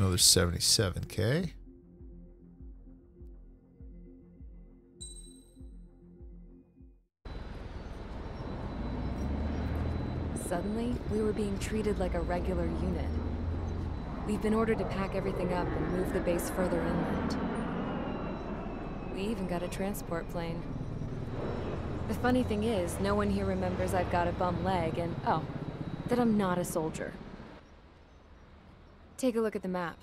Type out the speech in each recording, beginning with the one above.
Another 77k. Suddenly, we were being treated like a regular unit. We've been ordered to pack everything up and move the base further inland. We even got a transport plane. The funny thing is, no one here remembers I've got a bum leg and, oh, that I'm not a soldier. Take a look at the map.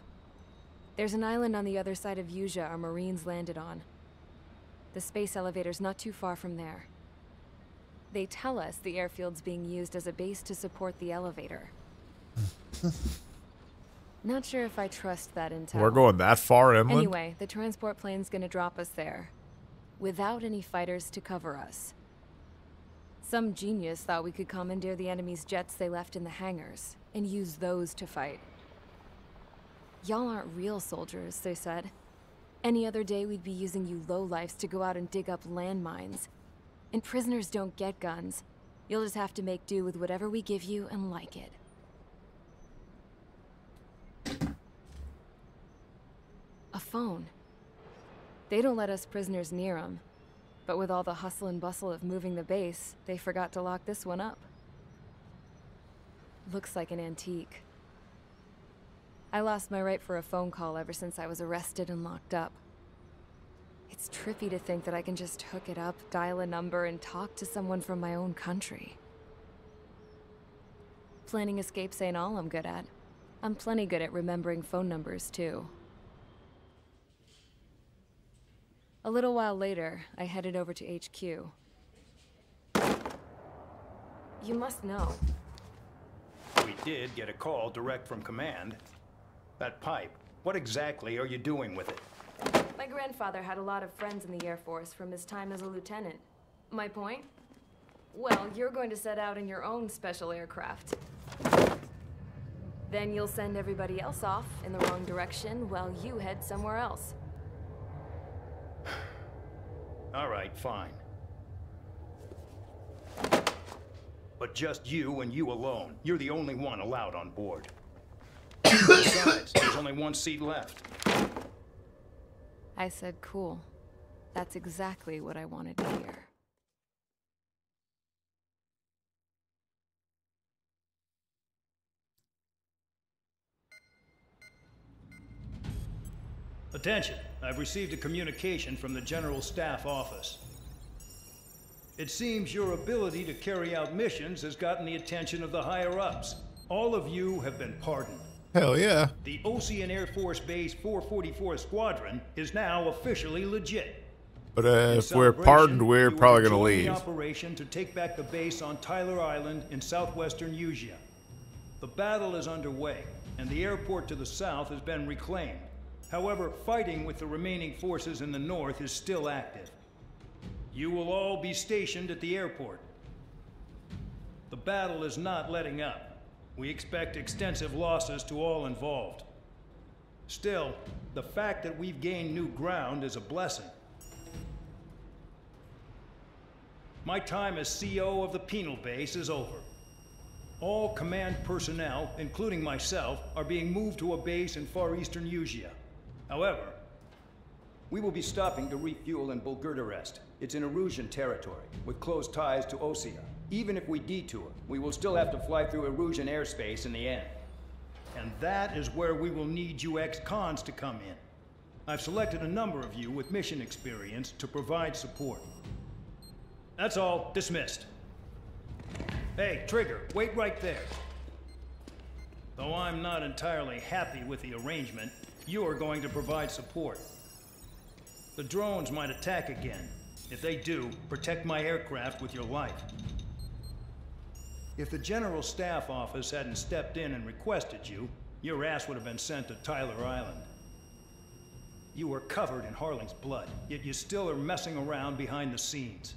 There's an island on the other side of Usea our Marines landed on. The space elevator's not too far from there. They tell us the airfield's being used as a base to support the elevator. Not sure if I trust that intel. We're going that far inland? Anyway, the transport plane's gonna drop us there. Without any fighters to cover us. Some genius thought we could commandeer the enemy's jets they left in the hangars, and use those to fight. Y'all aren't real soldiers, they said. Any other day we'd be using you lowlifes to go out and dig up landmines. And prisoners don't get guns. You'll just have to make do with whatever we give you and like it. A phone. They don't let us prisoners near them. But with all the hustle and bustle of moving the base, they forgot to lock this one up. Looks like an antique. I lost my right for a phone call ever since I was arrested and locked up. It's trippy to think that I can just hook it up, dial a number, and talk to someone from my own country. Planning escapes ain't all I'm good at. I'm plenty good at remembering phone numbers, too. A little while later, I headed over to HQ. You must know. We did get a call direct from command. That pipe, what exactly are you doing with it? My grandfather had a lot of friends in the Air Force from his time as a lieutenant. My point? Well, you're going to set out in your own special aircraft. Then you'll send everybody else off in the wrong direction while you head somewhere else. All right, fine. But just you and you alone. You're the only one allowed on board. Besides, there's only one seat left. I said, cool. That's exactly what I wanted to hear. Attention, I've received a communication from the General Staff Office. It seems your ability to carry out missions has gotten the attention of the higher-ups. All of you have been pardoned. Hell yeah. The Osean Air Force Base 444 Squadron is now officially legit. But uh, if we're pardoned, we're probably going to leave. Operation to take back the base on Tyler Island in southwestern Usea. The battle is underway, and the airport to the south has been reclaimed. However, fighting with the remaining forces in the north is still active. You will all be stationed at the airport. The battle is not letting up. We expect extensive losses to all involved. Still, the fact that we've gained new ground is a blessing. My time as CO of the penal base is over. All command personnel, including myself, are being moved to a base in far eastern Usea. However, we will be stopping to refuel in Bulgurdarest. It's in Erusean territory, with close ties to Osea. Even if we detour, we will still have to fly through Erusean airspace in the end. And that is where we will need you ex-cons to come in. I've selected a number of you with mission experience to provide support. That's all. Dismissed. Hey, Trigger, wait right there. Though I'm not entirely happy with the arrangement, you are going to provide support. The drones might attack again. If they do, protect my aircraft with your life. If the General Staff Office hadn't stepped in and requested you, your ass would have been sent to Tyler Island. You were covered in Harling's blood, yet you still are messing around behind the scenes.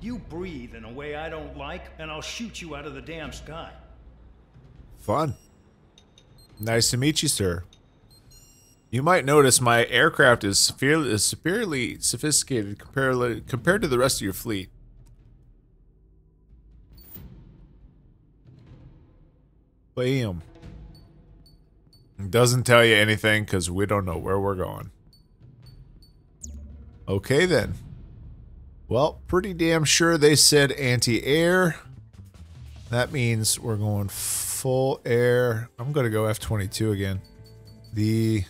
You breathe in a way I don't like, and I'll shoot you out of the damn sky. Fun. Nice to meet you, sir. You might notice my aircraft is is severely sophisticated compared to the rest of your fleet. Bam. It doesn't tell you anything because we don't know where we're going. Okay then. Well, pretty damn sure they said anti-air. That means we're going full air. I'm going to go F-22 again. The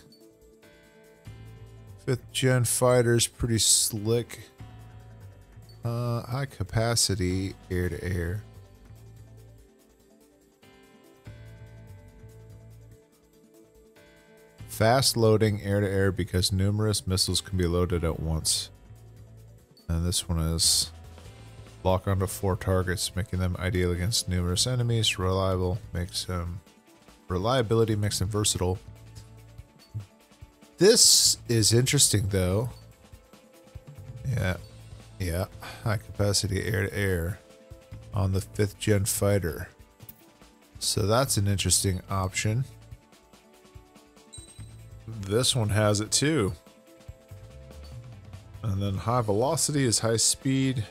fifth gen fighter's pretty slick. Uh, high capacity air to air. Fast loading air to air because numerous missiles can be loaded at once. And this one is lock onto four targets, making them ideal against numerous enemies. Reliable makes them reliability makes them versatile. This is interesting though. Yeah. Yeah. High capacity air to air on the fifth gen fighter. So that's an interesting option. This one has it too. And then high velocity is high speed.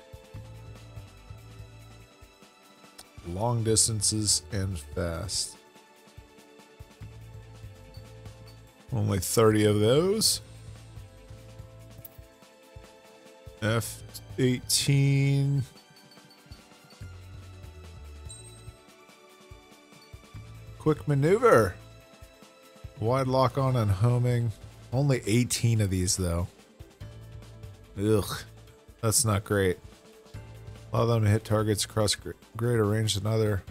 Long distances and fast. Only 30 of those. F-18. Quick maneuver. Wide lock on and homing. Only 18 of these though. Ugh. That's not great. Allow them to hit targets across greater range than other.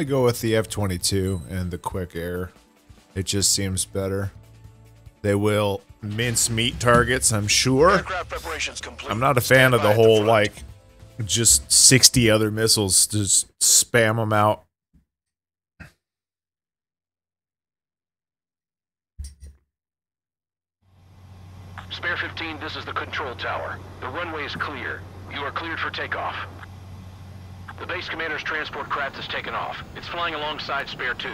To go with the F-22 and the quick air. It just seems better. They will mince meat targets, I'm sure. I'm not a fan of the whole, like, just 60 other missiles. Just spam them out. Spare 15, this is the control tower. The runway is clear. You are cleared for takeoff. The base commander's transport craft has taken off. It's flying alongside Spare 2.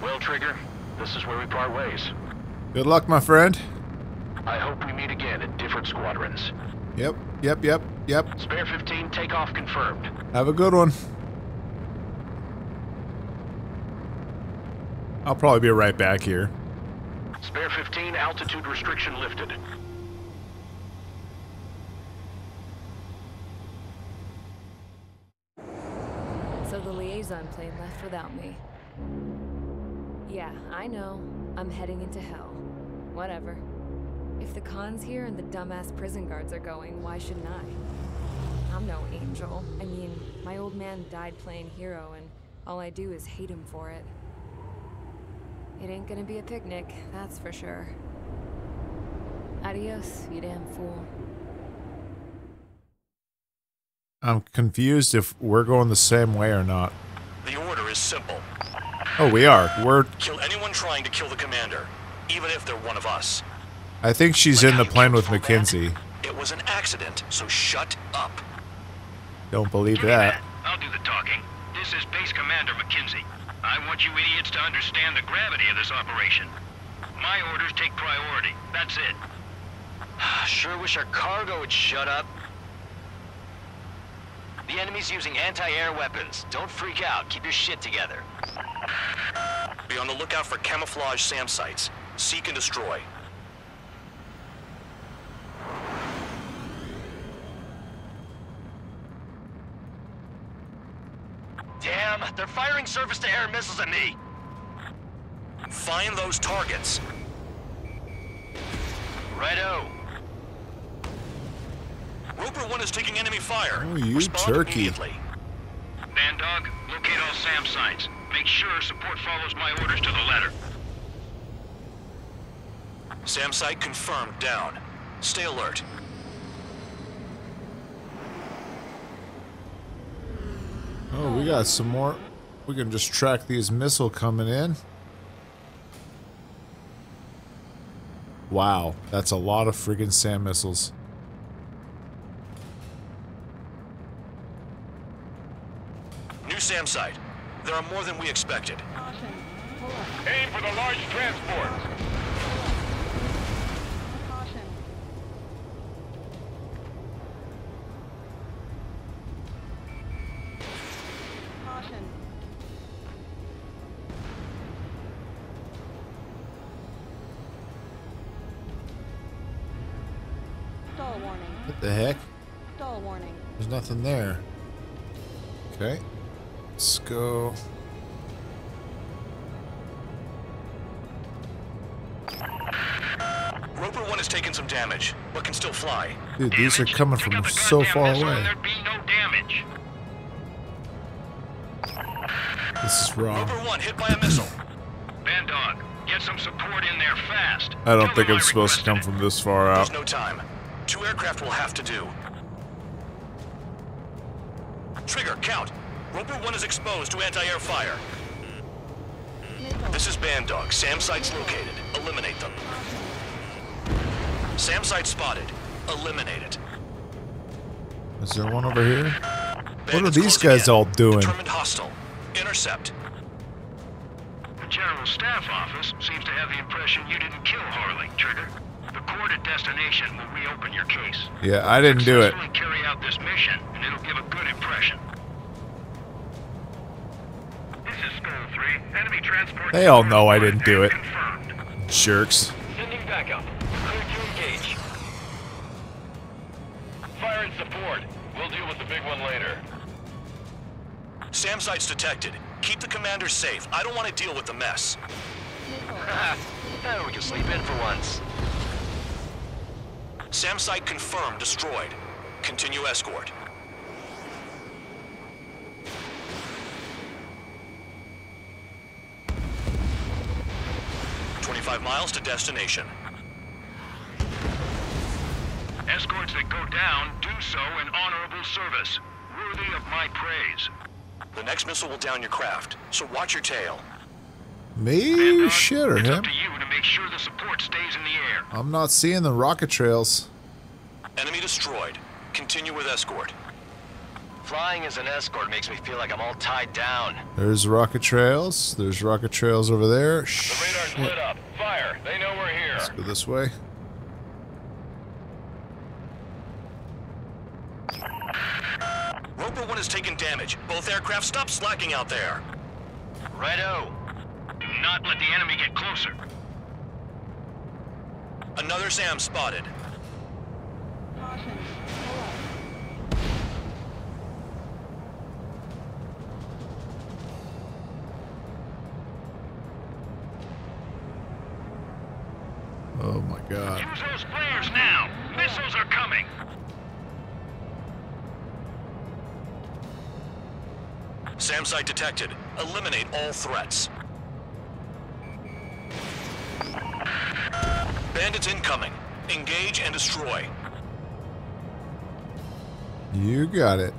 Well, Trigger, this is where we part ways. Good luck, my friend. I hope we meet again at different squadrons. Yep, yep, yep, yep. Spare 15, takeoff confirmed. Have a good one. I'll probably be right back here. Spare 15, altitude restriction lifted. Without me. Yeah, I know. I'm heading into hell. Whatever. If the Khan's here and the dumbass prison guards are going, why shouldn't I? I'm no angel. I mean, my old man died playing hero, and all I do is hate him for it. It ain't gonna be a picnic, that's for sure. Adios, you damn fool. I'm confused if we're going the same way or not. The order is simple. Oh, we are. We're... Kill anyone trying to kill the commander, even if they're one of us. I think she's like in the plane with Mackenzie. It was an accident, so shut up. Don't believe that. that. I'll do the talking. This is Base Commander Mackenzie. I want you idiots to understand the gravity of this operation. My orders take priority. That's it. sure wish our cargo would shut up. The enemy's using anti-air weapons. Don't freak out. Keep your shit together. Be on the lookout for camouflage SAM sites. Seek and destroy. Damn, they're firing surface-to-air missiles at me. Find those targets. Righto. Roper 1 is taking enemy fire. Oh, you Respond turkey. Bandog, locate all SAM sites. Make sure support follows my orders to the letter. SAM site confirmed down. Stay alert. Oh, we got some more. We can just track these missile coming in. Wow, that's a lot of friggin' SAM missiles. SAM site. There are more than we expected. Caution. Pull up. Aim for the large transport. Caution. Caution. Stall warning. What the heck? Stall warning. There's nothing there. Okay. Let's go. Roper 1 has taken some damage, but can still fly. Dude, these are coming from so far away. No damage. This is wrong. Roper 1 hit by a missile. Bandog, get some support in there fast. I don't Tell think I'm I supposed to come requested from this far out. There's no time. Two aircraft will have to do. Trigger, count. Roper 1 is exposed to anti-air fire. This is Bandog. SAM site's located. Eliminate them. SAM site spotted. Eliminate it. Is there one over here? What are these guys in. all doing? Determined hostile. Intercept. The General Staff Office seems to have the impression you didn't kill Harling, Trigger. The court at destination will reopen your case. Yeah, I didn't do it. Successfully carry out this mission, and it'll give a good impression. They all know I didn't do it. Confirmed. Jerks. Sending backup. Clear to engage. Fire and support. We'll deal with the big one later. SAM site's detected. Keep the commander safe. I don't want to deal with the mess. Missile. Now we can sleep in for once. SAM site confirmed destroyed. Continue escort. Twenty-five miles to destination. Escorts that go down do so in honorable service, worthy of my praise. The next missile will down your craft, so watch your tail. Me? Bandog, Shit or it's him? up to you to make sure the support stays in the air. I'm not seeing the rocket trails. Enemy destroyed. Continue with escort. Flying as an escort makes me feel like I'm all tied down. There's rocket trails. There's rocket trails over there. The Shh. radar's lit up. Fire. They know we're here. Let's go this way. Roper 1 has taken damage. Both aircraft stop slacking out there. Righto. Do not let the enemy get closer. Another SAM spotted. Use those flares now. Missiles are coming. SAM site detected. Eliminate all threats. Bandits incoming. Engage and destroy. You got it.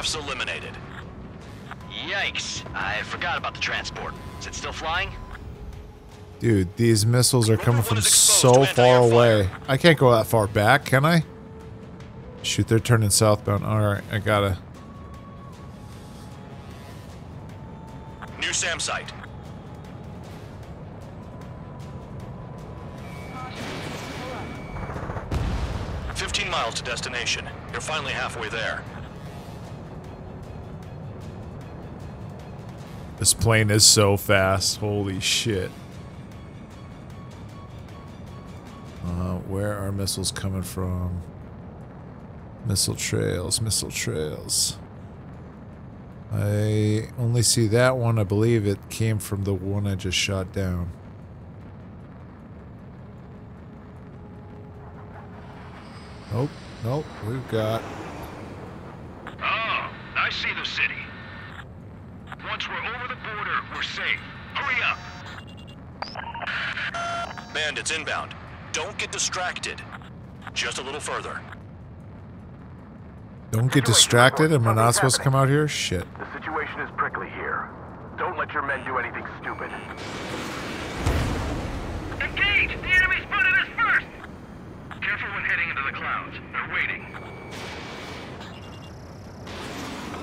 Aircrafts eliminated. Yikes. I forgot about the transport. Is it still flying? Dude, these missiles are coming from so far away. I can't go that far back, can I? Shoot, they're turning southbound. Alright, I gotta. New SAM site. Caution. Pull up. 15 miles to destination. You're finally halfway there. This plane is so fast. Holy shit. Uh, where are missiles coming from? Missile trails, missile trails. I only see that one. I believe it came from the one I just shot down. Nope, nope, we've got. Oh, I see the city. Once we're over the border, we're safe. Hurry up! Bandits inbound. Don't get distracted. Just a little further. Don't get distracted. Am I not supposed to come out here? Shit. The situation is prickly here. Don't let your men do anything stupid. Engage! The enemy spotted us first! Careful when heading into the clouds. They're waiting.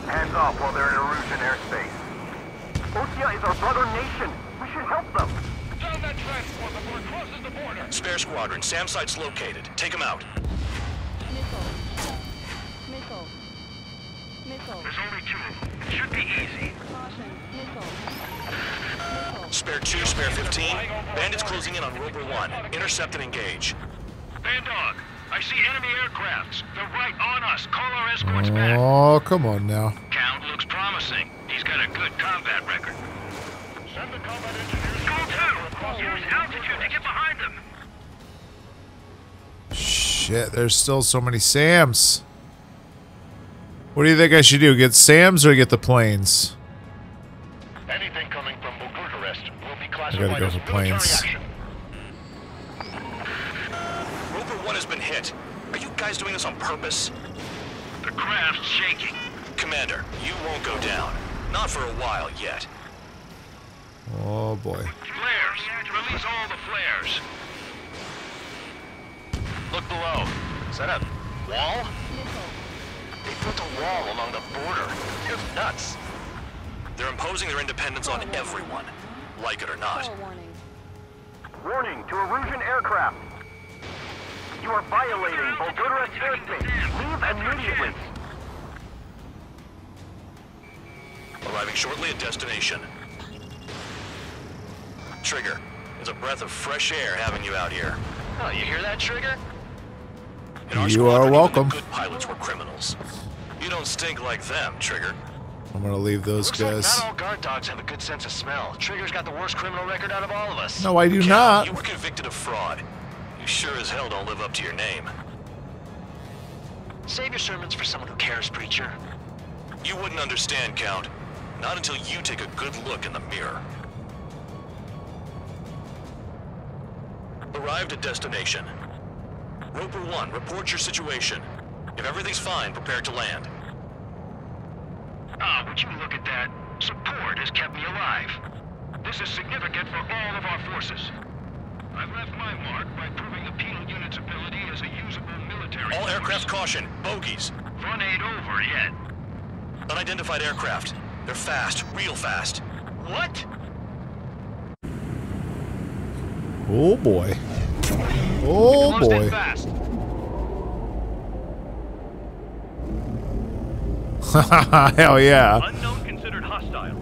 Hands off while they're in Erusean airspace. Osea is our brother nation. We should help them. Down that transport before it crosses the border! Spare squadron. SAM site's located. Take them out. Missile. Missile. Missile. There's only two of them. It should be easy. Caution. Missile. Missile. Spare 2, spare 15. Bandits closing in on Roper 1. Intercept and engage. Bandog, I see enemy aircrafts. They're right on us. Call our escorts back. Oh, come on now. Count looks promising. He's got a good combat record. Send the combat engineers. Go two! Use altitude to get behind them. Shit, there's still so many Sams. What do you think I should do? Get Sams or get the planes? Anything coming from Bucharest will be I gotta go for planes. action. Roper 1 has been hit. Are you guys doing this on purpose? The craft's shaking. Commander, you won't go down. Not for a while yet. Oh boy. Flares. Release all the flares. Look below. Is that a wall? They built a wall along the border. You're nuts. They're imposing their independence on everyone. Like it or not. Warning. Warning to Erusean aircraft. You are violating Bulgarian airspace. Leave immediately. Arriving shortly at destination. Trigger, it's a breath of fresh air having you out here. Oh, you hear that, Trigger? In You squadron, are welcome. Good pilots were criminals. You don't stink like them, Trigger. I'm gonna leave those Looks guys. like not all guard dogs have a good sense of smell. Trigger's got the worst criminal record out of all of us. No, I do Cal, not. You were convicted of fraud. You sure as hell don't live up to your name. Save your sermons for someone who cares, preacher. You wouldn't understand, Count. Not until you take a good look in the mirror. Arrived at destination. Roper 1, report your situation. If everything's fine, prepare to land. Ah, would you look at that? Support has kept me alive. This is significant for all of our forces. I've left my mark by proving the penal unit's ability as a usable military All force. aircraft caution, bogies. Fun ain't over yet. Unidentified aircraft. They're fast, real fast. What? Oh boy. Oh Closed in boy. fast. Hell yeah. Unknown considered hostile.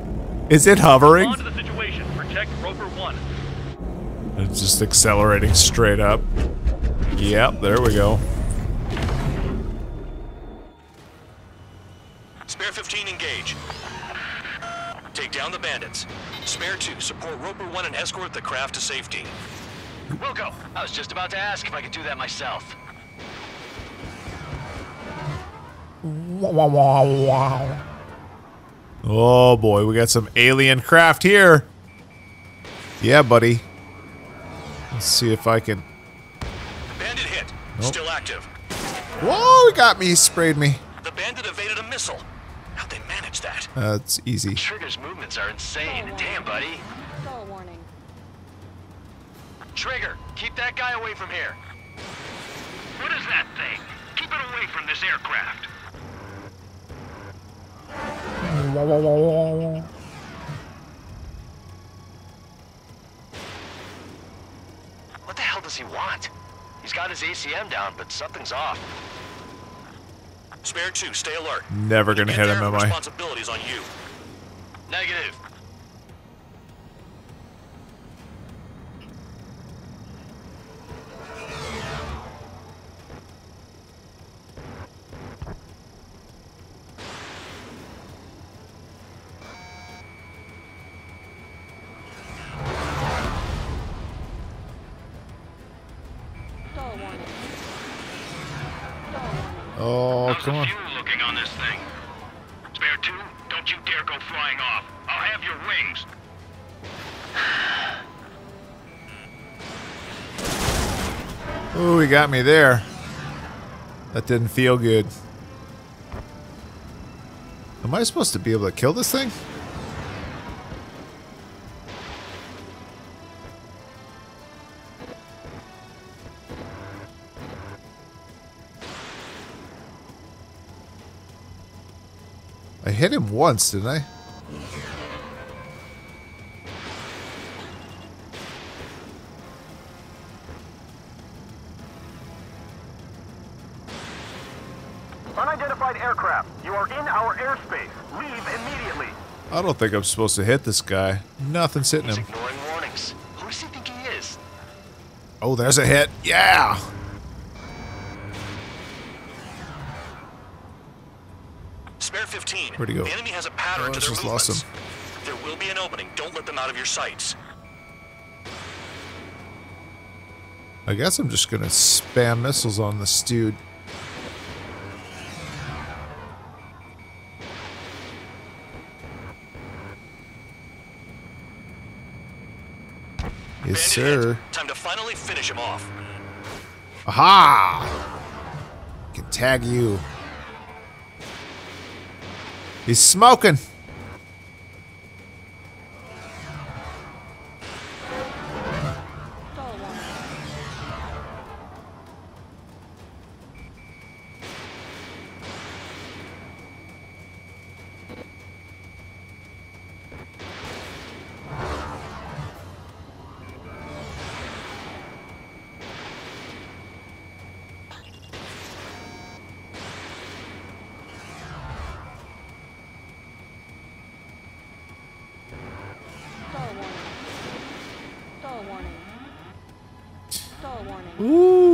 Is it hovering? On to the situation. Protect Roper 1. It's just accelerating straight up. Yep, there we go. Spare 15, engage. Take down the bandits. Spare 2, support Roper 1 and escort the craft to safety. Wilco, I was just about to ask if I could do that myself. Oh boy, we got some alien craft here. Yeah, buddy. Let's see if I can. Bandit hit. Nope. Still active. Whoa, he got me. He sprayed me. The bandit evaded a missile. How'd they manage that? That's easy. Trigger's movements are insane. Damn, buddy. Warning. Trigger, keep that guy away from here. What is that thing? Keep it away from this aircraft. What the hell does he want? He's got his ACM down, but something's off. Spare 2, stay alert. Never gonna hit him, am I? Responsibility's on you. Negative. Me there. That didn't feel good. Am I supposed to be able to kill this thing? I hit him once, didn't I? Don't think I'm supposed to hit this guy. Nothing's hitting He's him. ignoring warnings. Who does he think he is? Oh, there's a hit. Yeah! Spare 15. Where'd he go? The enemy has a pattern Oh, to their just lost movements. him. There will be an opening. Don't let them out of your sights. I guess I'm just gonna spam missiles on this dude. Yes, sir. hit. Time to finally finish him off. Aha! Can tag you. He's smoking. Warning.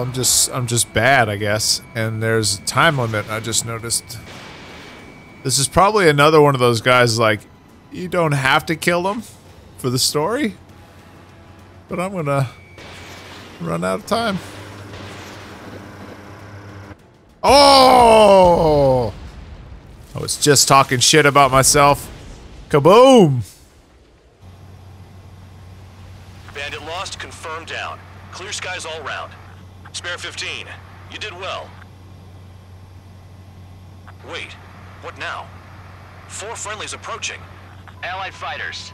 I'm just I'm just bad, I guess. And there's a time limit. I just noticed. This is probably another one of those guys like you don't have to kill them for the story, but I'm gonna run out of time. Oh! I was just talking shit about myself. Kaboom! Bandit lost, confirmed down. Clear skies all round. Spare 15. You did well. Wait, what now? Four friendlies approaching. Allied fighters.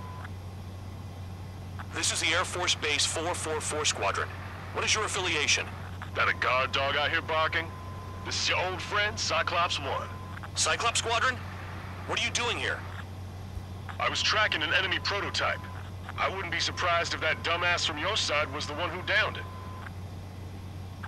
This is the Air Force Base 444 Squadron. What is your affiliation? That a guard dog out here barking? This is your old friend, Cyclops 1. Cyclops Squadron? What are you doing here? I was tracking an enemy prototype. I wouldn't be surprised if that dumbass from your side was the one who downed it.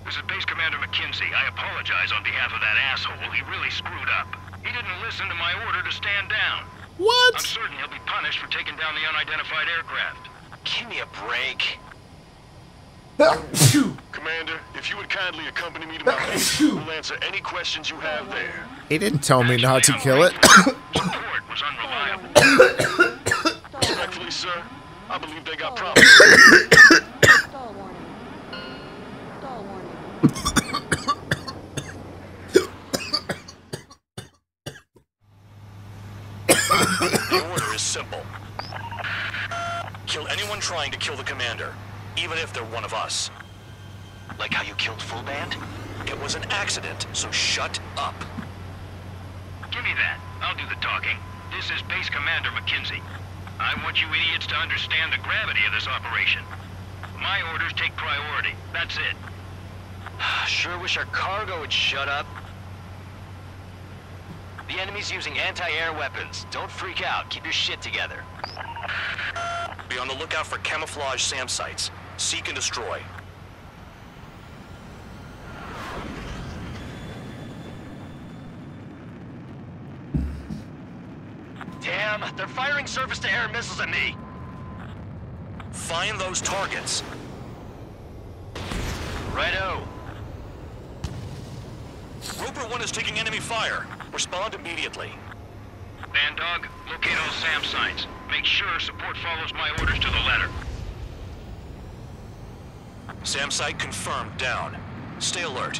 This is Base Commander McKinsey. I apologize on behalf of that asshole. He really screwed up. He didn't listen to my order to stand down. What? I'm certain he'll be punished for taking down the unidentified aircraft. Give me a break. Commander, if you would kindly accompany me to my base, we'll answer any questions you have there. He didn't tell me not to kill it. Support was unreliable. Respectfully, sir, I believe they got problems. Stall warning. Stall warning. The order is simple. Kill anyone trying to kill the commander, even if they're one of us. Like how you killed Full Band? It was an accident, so shut up. Give me that. I'll do the talking. This is Base Commander McKinsey. I want you idiots to understand the gravity of this operation. My orders take priority. That's it. Sure wish our cargo would shut up. The enemy's using anti-air weapons. Don't freak out. Keep your shit together. Be on the lookout for camouflage SAM sites. Seek and destroy. Damn, they're firing surface-to-air missiles at me. Find those targets. Righto. Roper 1 is taking enemy fire. Respond immediately. Bandog, locate all SAM sites. Make sure support follows my orders to the letter. SAM site confirmed down. Stay alert.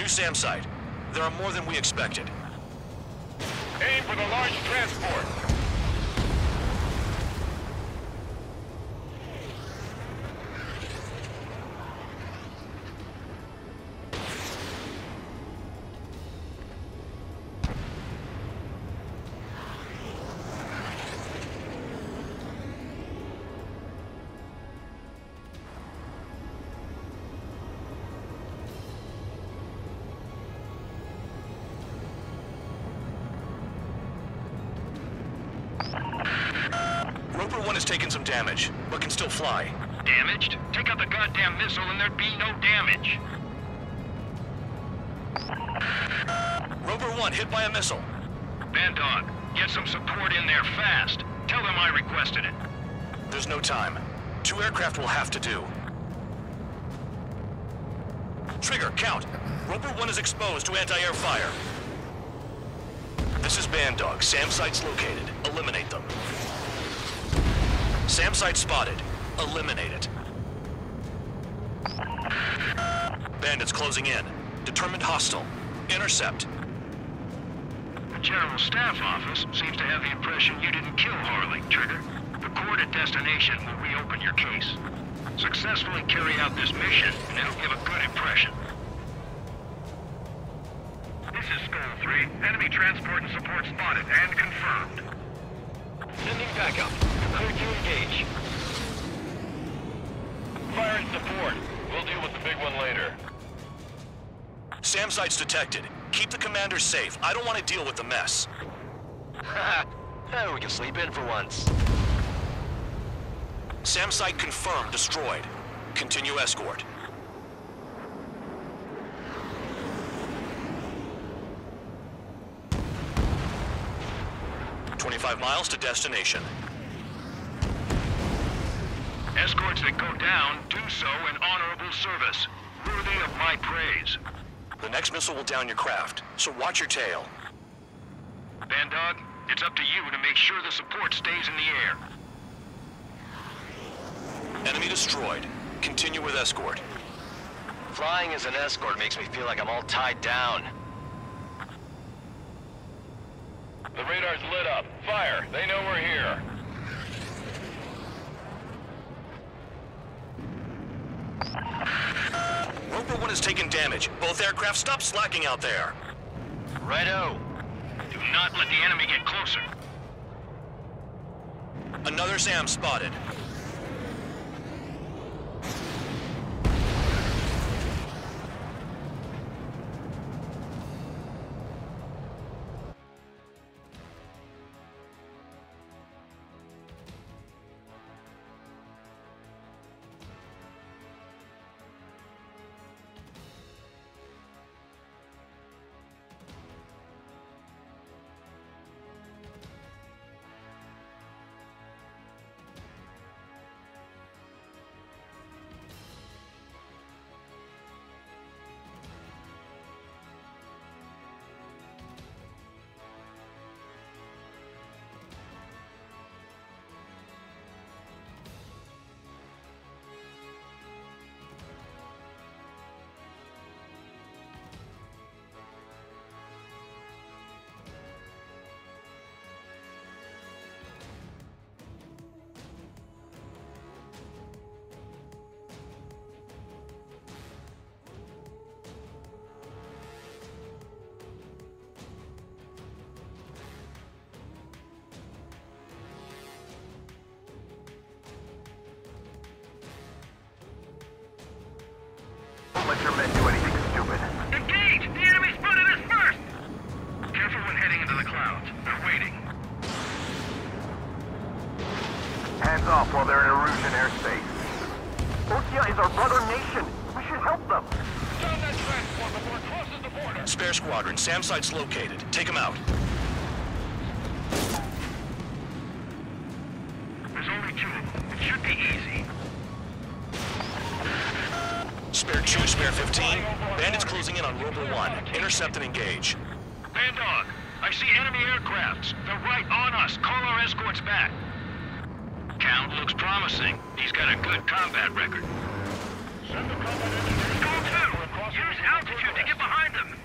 New SAM site. There are more than we expected. Aim for the large transport. Hit by a missile. Bandog, get some support in there fast. Tell them I requested it. There's no time. Two aircraft will have to do. Trigger, count. Roper 1 is exposed to anti-air fire. This is Bandog. SAM site's located. Eliminate them. SAM site spotted. Eliminate it. Bandits closing in. Determined hostile. Intercept. General Staff Office seems to have the impression you didn't kill Harling, Trigger. The court at destination will reopen your case. Successfully carry out this mission, and it'll give a good impression. This is Skull 3. Enemy transport and support spotted and confirmed. Sending backup. Clear to engage. Fire and support. We'll deal with the big one later. SAM site's detected. Keep the commander safe. I don't want to deal with the mess. we can sleep in for once. SAM site confirmed destroyed. Continue escort. Twenty-five miles to destination. Escorts that go down do so in honorable service, worthy of my praise. The next missile will down your craft, so watch your tail. Bandog, it's up to you to make sure the support stays in the air. Enemy destroyed. Continue with escort. Flying as an escort makes me feel like I'm all tied down. The radar's lit up. Fire. They know we're here. Roper 1 has taken damage. Both aircraft stop slacking out there. Righto. Do not let the enemy get closer. Another SAM spotted. Fishermen do anything stupid. Engage! The enemy spotted us first! Careful when heading into the clouds. They're waiting. Hands off while they're in Erusean airspace. Otia is our brother nation. We should help them. Down that transport before it crosses the border. Spare squadron. SAM site's located. Take them out. Intercept and engage. Bandog, I see enemy aircrafts. They're right on us. Call our escorts back. Count looks promising. He's got a good combat record. Send the combat engineers. Go to! Use altitude to get behind them.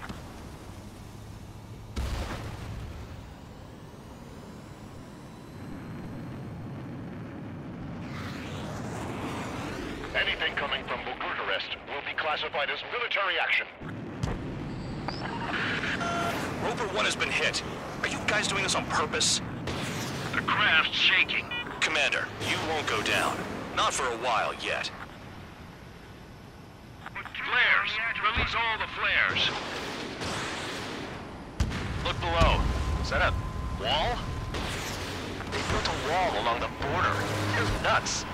Anything coming from Bucharest will be classified as military action. Roper 1 has been hit. Are you guys doing this on purpose? The craft's shaking. Commander, you won't go down. Not for a while yet. Flares! Release all the flares! Look below. Is that a wall? They built a wall along the border. They're nuts.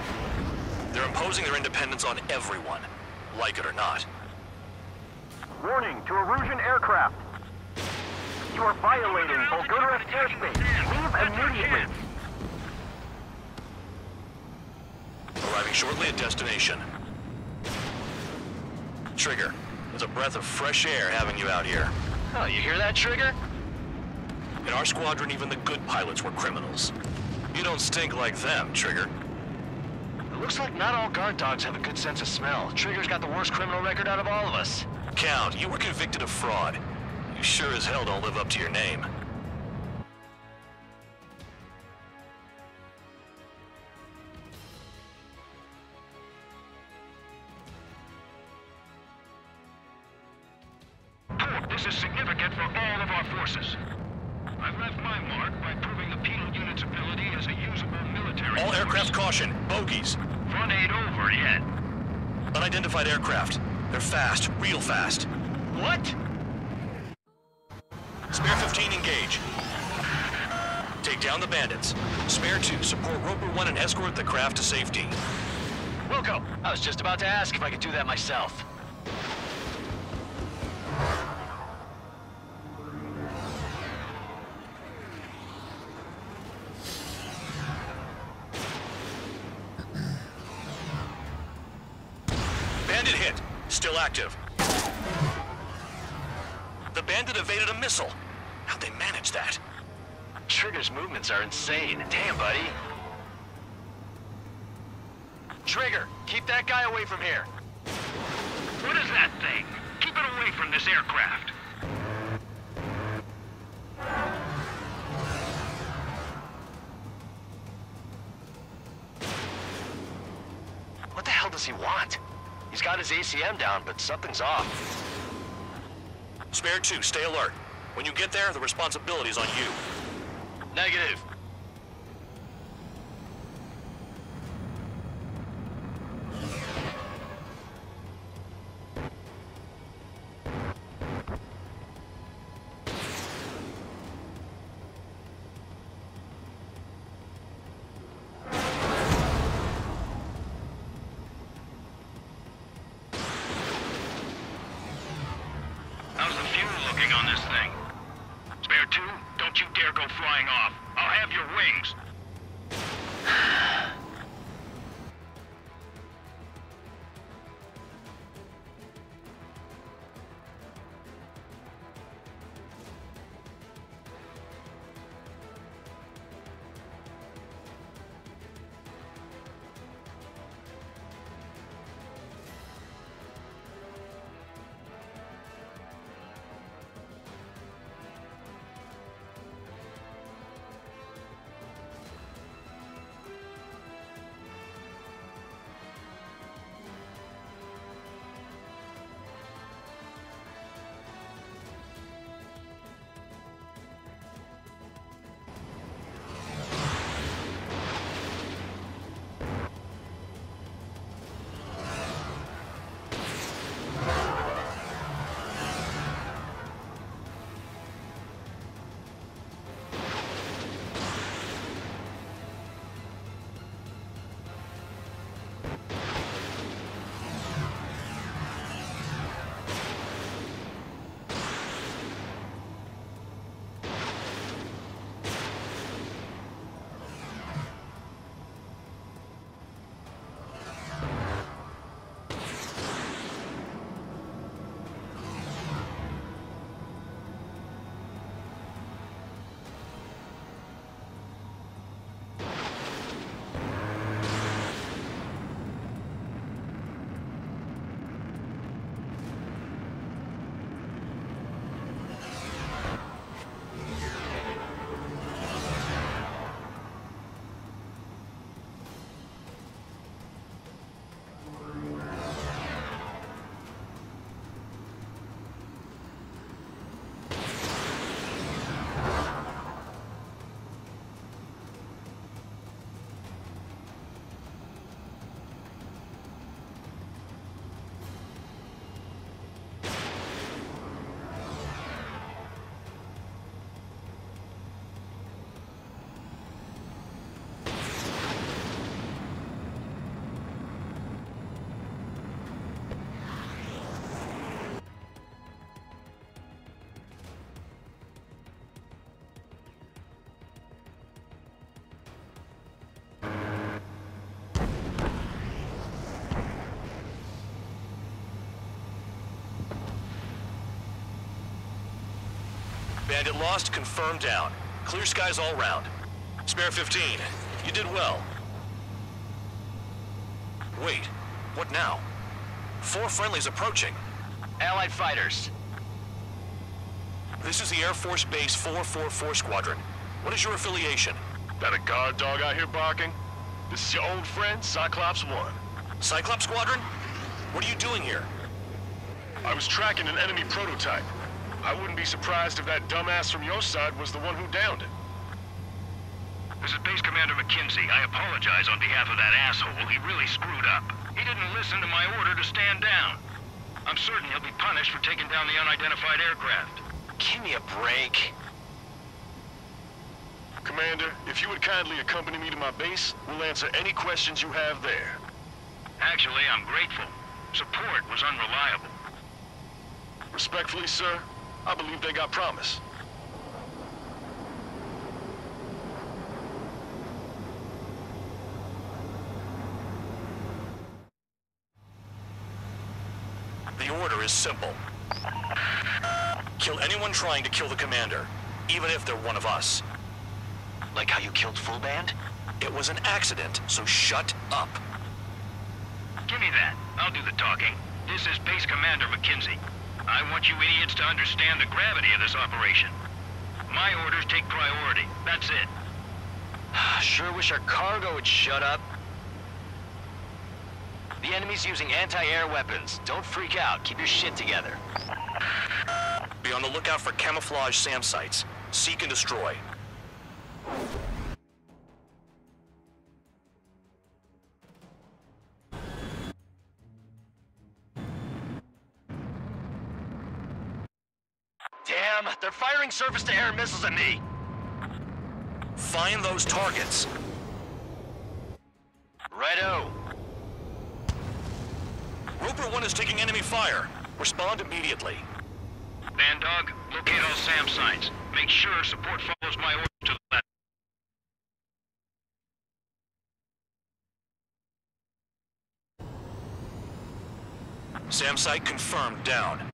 They're imposing their independence on everyone, like it or not. Warning to Erusean aircraft. You are violating Bulgarian airspace. Leave immediately. Arriving shortly at destination. Trigger, it's a breath of fresh air having you out here. Oh, you hear that, Trigger? In our squadron, even the good pilots were criminals. You don't stink like them, Trigger. It looks like not all guard dogs have a good sense of smell. Trigger's got the worst criminal record out of all of us. Count, you were convicted of fraud. You sure as hell don't live up to your name. This is significant for all of our forces. I've left my mark by proving the penal unit's ability as a usable military All force. aircraft caution, bogies. Front ain't over yet. Unidentified aircraft. They're fast, real fast. What? Spare 15 engage. Take down the bandits. Spare 2 support Roper 1 and escort the craft to safety. Wilco, I was just about to ask if I could do that myself. Bandit hit. Still active. The bandit evaded a missile. Trigger's movements are insane. Damn, buddy. Trigger, keep that guy away from here. What is that thing? Keep it away from this aircraft. What the hell does he want? He's got his ACM down, but something's off. Spare 2, stay alert. When you get there, the responsibility's on you. Negative. How's the fuel looking on this thing? Spare two? Don't you dare go flying off. I'll have your wings. Bandit lost, confirmed down. Clear skies all round. Spare 15, you did well. Wait, what now? Four friendlies approaching. Allied fighters. This is the Air Force Base 444 Squadron. What is your affiliation? That a guard dog out here barking? This is your old friend, Cyclops 1. Cyclops Squadron? What are you doing here? I was tracking an enemy prototype. I wouldn't be surprised if that dumbass from your side was the one who downed it. This is Base Commander McKenzie. I apologize on behalf of that asshole. He really screwed up. He didn't listen to my order to stand down. I'm certain he'll be punished for taking down the unidentified aircraft. Give me a break. Commander, if you would kindly accompany me to my base, we'll answer any questions you have there. Actually, I'm grateful. Support was unreliable. Respectfully, sir, I believe they got promise. The order is simple. Kill anyone trying to kill the commander, even if they're one of us. Like how you killed Full Band? It was an accident, so shut up. Give me that. I'll do the talking. This is Base Commander McKenzie. I want you idiots to understand the gravity of this operation. My orders take priority. That's it. Sure wish our cargo would shut up. The enemy's using anti-air weapons. Don't freak out. Keep your shit together. Be on the lookout for camouflage SAM sites. Seek and destroy. Firing surface-to-air missiles at me. Find those targets. Righto. Roper 1 is taking enemy fire. Respond immediately. Bandog, locate all SAM sites. Make sure support follows my orders to the left. SAM site confirmed down.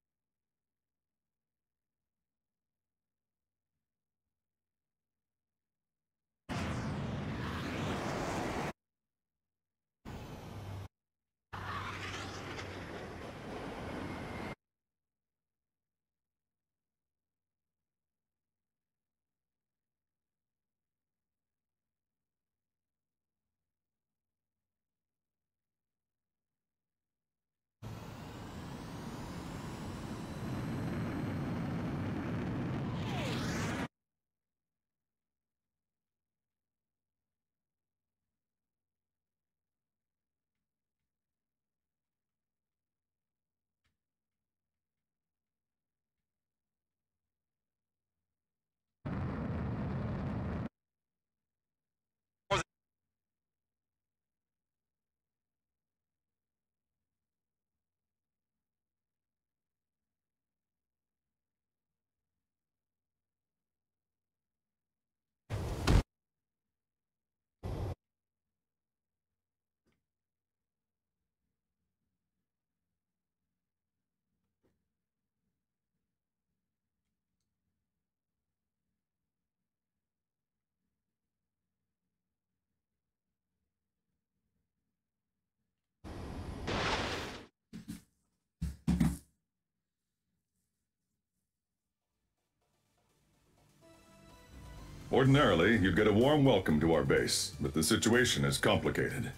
Ordinarily, you'd get a warm welcome to our base, but the situation is complicated.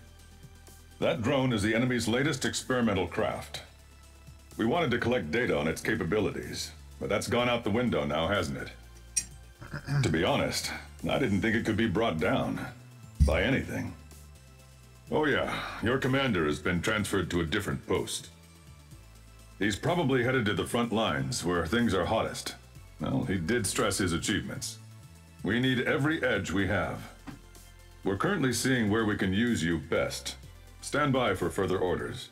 That drone is the enemy's latest experimental craft. We wanted to collect data on its capabilities, but that's gone out the window now, hasn't it? to be honest, I didn't think it could be brought down. By anything. Oh yeah, your commander has been transferred to a different post. He's probably headed to the front lines, where things are hottest. Well, he did stress his achievements. We need every edge we have. We're currently seeing where we can use you best. Stand by for further orders.